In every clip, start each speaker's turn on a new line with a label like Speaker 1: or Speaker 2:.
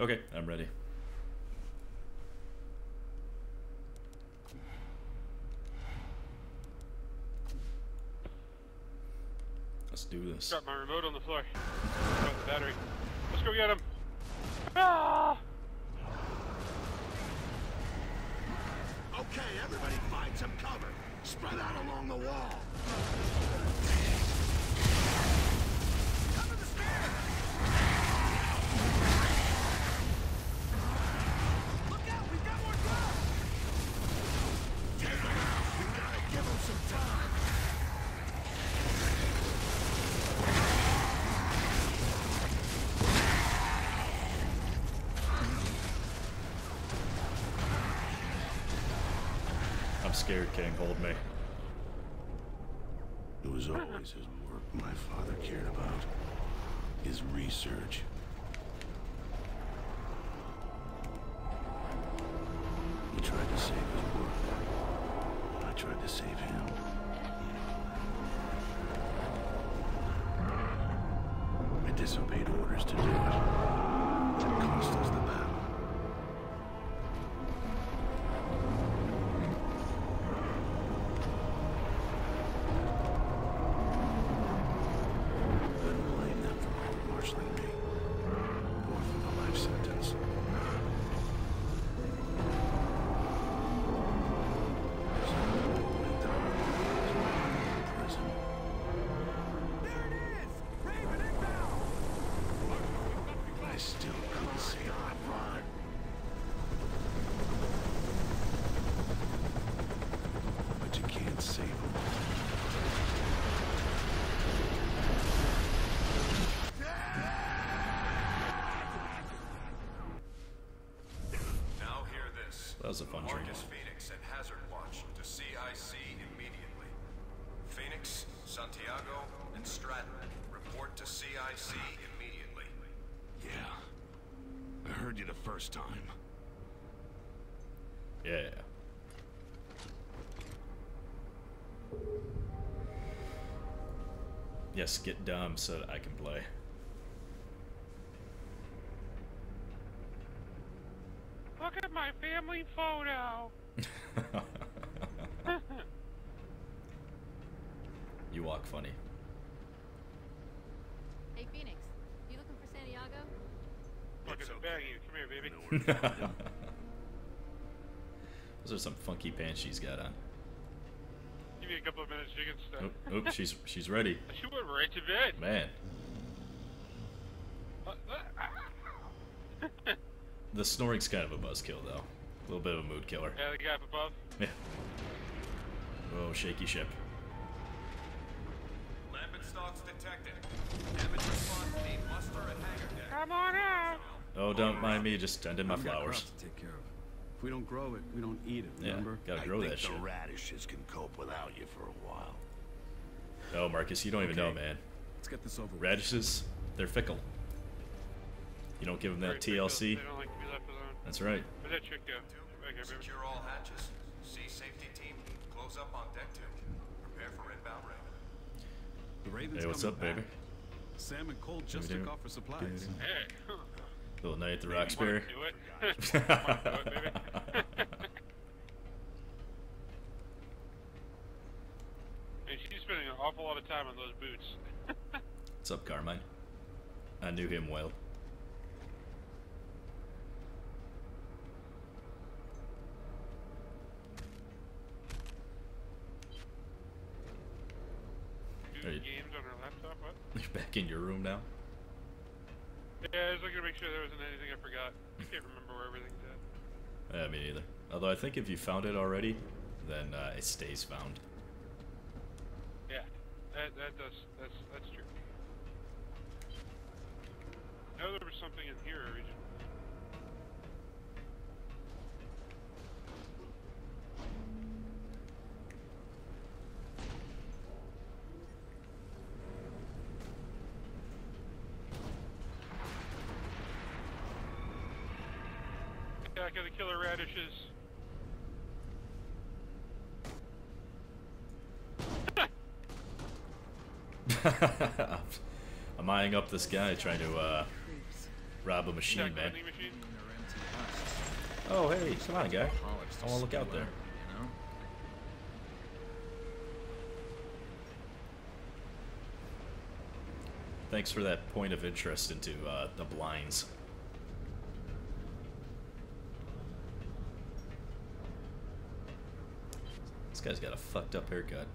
Speaker 1: Okay, I'm ready. Let's do this.
Speaker 2: Drop my remote on the floor. Drop the battery. Let's go get him. Ah!
Speaker 3: Okay, everybody find some cover. Spread out along the wall.
Speaker 1: Scared, King. Hold me.
Speaker 3: It was always his work my father cared about. His research. He tried to save his work. I tried to save him. I disobeyed orders to do. It
Speaker 1: was a fun dream.
Speaker 4: Phoenix and Hazard Watch to CIC immediately. Phoenix, Santiago, and Stratton report to CIC immediately.
Speaker 3: Yeah. I heard you the first time.
Speaker 1: Yeah. Yes, get dumb so that I can play.
Speaker 2: Look at my family photo.
Speaker 1: you walk funny.
Speaker 5: Hey, Phoenix, you looking for Santiago?
Speaker 2: Look at the bag you. Come here, baby.
Speaker 3: Know where to.
Speaker 1: Those are some funky pants she's got on.
Speaker 2: Give me a couple of minutes, you can
Speaker 1: Oh,
Speaker 2: stuff.
Speaker 1: oh she's she's ready.
Speaker 2: She went right to bed.
Speaker 1: Man,
Speaker 2: Uh, uh,
Speaker 1: the snoring's kind of a buzzkill though. A little bit of a mood killer.
Speaker 2: yeah, the guy up above.
Speaker 1: Yeah. Oh, shaky ship.
Speaker 4: Lambent stalks detected. Damage response team muster at hangar deck.
Speaker 2: Come on out.
Speaker 1: Oh, don't mind me, just tending my
Speaker 6: I've got
Speaker 1: flowers.
Speaker 6: to take care of. If we don't grow it, we don't eat it,
Speaker 1: Yeah,
Speaker 6: remember?
Speaker 1: gotta grow
Speaker 3: I
Speaker 1: grow
Speaker 3: think
Speaker 1: that
Speaker 3: the
Speaker 1: shit.
Speaker 3: radishes can cope without you for a while.
Speaker 1: Oh, Marcus, you don't even know, man.
Speaker 6: Let's get this over with.
Speaker 1: Radishes, they're fickle. You don't give them that
Speaker 2: Very quick,
Speaker 1: TLC. That's right.
Speaker 2: Where'd that chick go? Right here, baby.
Speaker 4: Secure all hatches. Sea safety team, close up on deck two. Prepare for inbound Raven.
Speaker 6: The Raven's
Speaker 1: Hey, what's
Speaker 6: coming
Speaker 1: up, baby?
Speaker 6: Sam and Cole just took off for supplies.
Speaker 2: Hey.
Speaker 1: Little night at the Roxbury.
Speaker 2: do it? Do it, baby? And she's spending an awful lot of time on those boots.
Speaker 1: What's up, Carmine? I knew him well.
Speaker 2: Do
Speaker 1: Hey.
Speaker 2: games on her laptop. What?
Speaker 1: You're back in your room now.
Speaker 2: Yeah, I was looking to make sure there wasn't anything I forgot. I can't remember where everything's at.
Speaker 1: Yeah, me neither. Although I think if you found it already, then uh, it stays found.
Speaker 2: Yeah, that that does that's that's true. I know there was something in here originally. Attack of the killer radishes.
Speaker 1: I'm eyeing up this guy trying to uh, rob a machine, man.
Speaker 2: machine.
Speaker 7: They're empty husks.
Speaker 1: Oh, hey, come on, guy. I want to look out there. Thanks for that point of interest into uh, the blinds. This guy's got a fucked up haircut.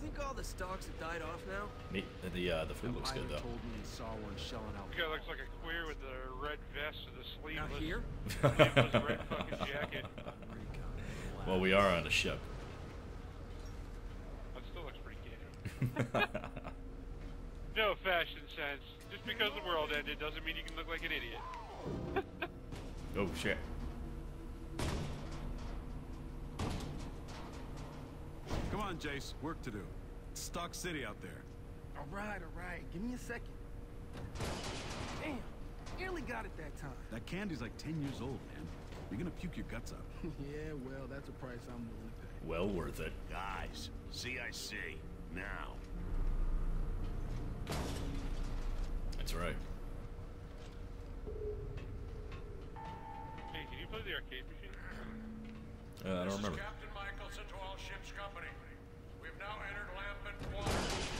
Speaker 8: Think all the stalks have died off now?
Speaker 1: Me, the uh, the food looks good
Speaker 7: Pilot
Speaker 1: though.
Speaker 7: told me he saw one shelling out.
Speaker 2: This guy looks like a queer with the red vest and the
Speaker 8: Now
Speaker 2: sleeveless.
Speaker 8: here?
Speaker 2: sleeveless red fucking jacket.
Speaker 1: well, we are on a ship.
Speaker 2: That still looks pretty gay. No fashion sense. Just because the world ended doesn't mean you can look like an idiot.
Speaker 1: oh shit.
Speaker 6: Come on, Jace. Work to do. It's Stalk City out there.
Speaker 3: All right, all right. Give me a second. Damn, nearly got it that time.
Speaker 6: That candy's like 10 years old, man. You're gonna puke your guts out.
Speaker 3: yeah, well, that's a price I'm willing to pay.
Speaker 1: Well worth it.
Speaker 3: Guys, CIC, now.
Speaker 1: That's right.
Speaker 2: Hey, can you play the arcade machine?
Speaker 1: Uh, I don't remember.
Speaker 4: Captain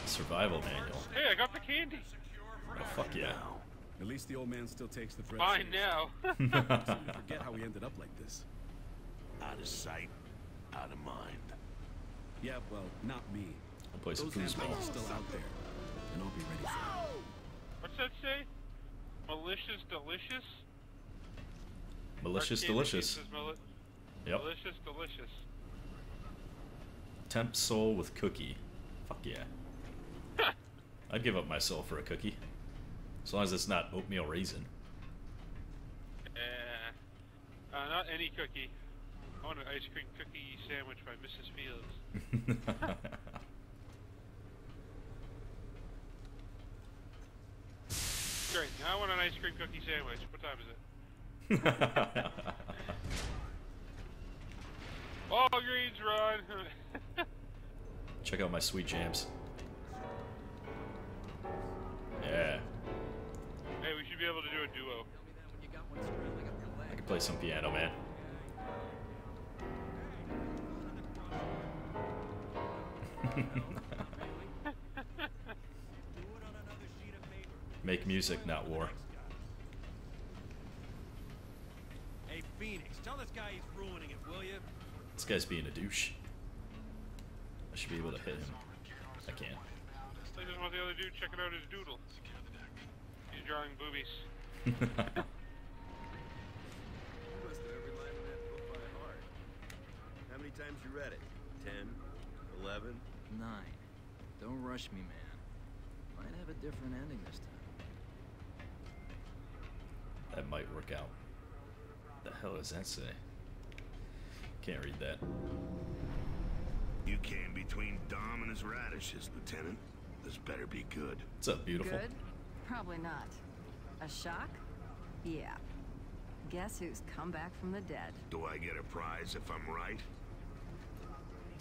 Speaker 1: Survival manual.
Speaker 2: Hey, I got the candy.
Speaker 1: Oh fuck yeah.
Speaker 6: At least the old man still takes the threat.
Speaker 2: Fine now.
Speaker 6: Forget how we ended up like this.
Speaker 3: Out of sight, out of mind.
Speaker 6: Yeah, well, not me.
Speaker 1: I'll play some
Speaker 6: Those handlers
Speaker 1: foosball.
Speaker 6: still out there, and I'll be ready for them.
Speaker 2: What's that say? Malicious delicious?
Speaker 1: Malicious delicious.
Speaker 2: mali-
Speaker 1: Yep.
Speaker 2: Delicious delicious.
Speaker 1: Temp soul with cookie. Fuck yeah. I'd give up my soul for a cookie. As long as it's not oatmeal raisin.
Speaker 2: Uh, uh, not any cookie. I want an ice cream cookie sandwich by Mrs. Fields. Great. Now I want an ice cream cookie sandwich. What time is it? Walgreens run.
Speaker 1: Check out my sweet jams. Yeah.
Speaker 2: hey, we should be able to do a duo.
Speaker 1: I can play some piano, man. Make music, not war.
Speaker 9: Hey, Phoenix, tell this guy he's ruining it, will you?
Speaker 1: This guy's being a douche. I should be able to hit him. I can't.
Speaker 2: I just want the other dude checking out his doodle. He's drawing boobies.
Speaker 8: You must have every line in that book by heart. How many times you read it? Ten? Eleven?
Speaker 7: Nine. Don't rush me, man. Might have a different ending this time.
Speaker 1: That might work out. The hell does that say? Can't read that.
Speaker 3: You came between Dom and his radishes, Lieutenant. This better be good.
Speaker 1: What's up, beautiful?
Speaker 10: Good? Probably not. A shock? Yeah. Guess who's come back from the dead?
Speaker 3: Do I get a prize if I'm right?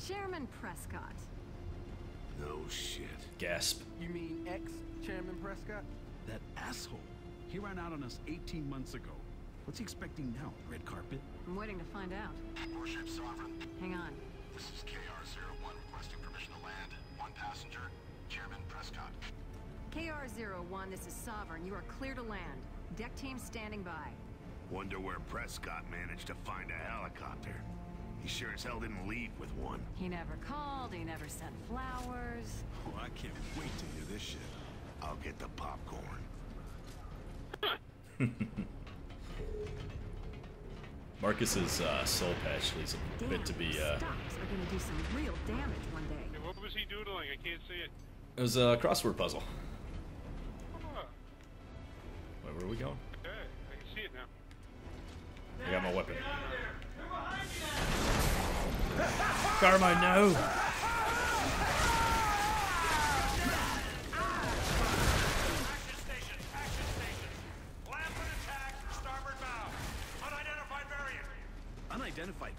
Speaker 10: Chairman Prescott.
Speaker 3: No shit.
Speaker 1: Gasp.
Speaker 3: You mean ex-Chairman Prescott?
Speaker 6: That asshole. He ran out on us 18 months ago. What's he expecting now? Red carpet?
Speaker 10: I'm waiting to find out.
Speaker 11: Warship Sovereign,
Speaker 10: Hang on.
Speaker 11: This is KR-01 requesting permission to land. One passenger, Chairman Prescott.
Speaker 10: KR-01, this is Sovereign. You are clear to land. Deck team standing by.
Speaker 3: Wonder where Prescott managed to find a helicopter. He sure as hell didn't leave with one.
Speaker 10: He never called, he never sent flowers.
Speaker 6: Oh, I can't wait to hear this shit.
Speaker 3: I'll get the popcorn.
Speaker 1: Marcus's uh, soul patch leaves a
Speaker 10: Damn,
Speaker 1: bit to be. Uh,
Speaker 10: stalks are gonna do some real damage one day.
Speaker 2: Hey, what was he doodling? I can't see it.
Speaker 1: it was a crossword puzzle.
Speaker 2: Oh,
Speaker 1: Wait, where are we going?
Speaker 2: okay, I can see it now.
Speaker 1: I got my weapon. Carmine, no!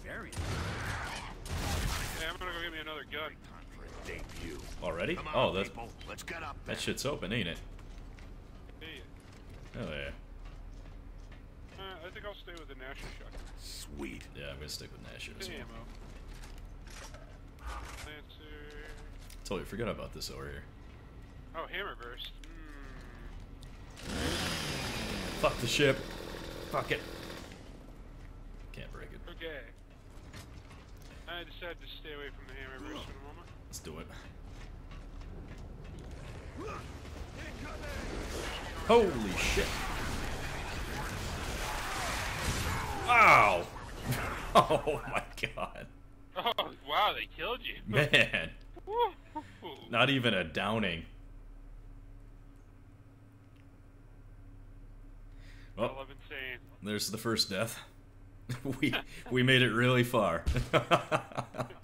Speaker 9: Unidentified?
Speaker 2: Hey, I'm gonna go get me another gun.
Speaker 1: Already?
Speaker 3: Come
Speaker 1: Oh,
Speaker 3: on,
Speaker 1: that.
Speaker 3: Let's get up
Speaker 1: that shit's open, ain't it?
Speaker 2: Hey,
Speaker 1: Oh yeah.
Speaker 2: Uh, I think I'll stay with the Gnasher shotgun.
Speaker 6: Sweet.
Speaker 1: Yeah, I'm gonna stick with Nash as
Speaker 2: Hey,
Speaker 1: well.
Speaker 2: ammo. Lancer.
Speaker 1: Totally forgot about this over here.
Speaker 2: Oh, Hammerburst. Hmm.
Speaker 1: Fuck the ship. Fuck it. Can't break it.
Speaker 2: Okay. I decided to stay away from the hammer for moment.
Speaker 1: Let's do it. Holy shit. Wow. Oh my god.
Speaker 2: Oh, wow, they killed you.
Speaker 1: Man. Not even a downing.
Speaker 2: Well,
Speaker 1: there's the first death. we we made it really far.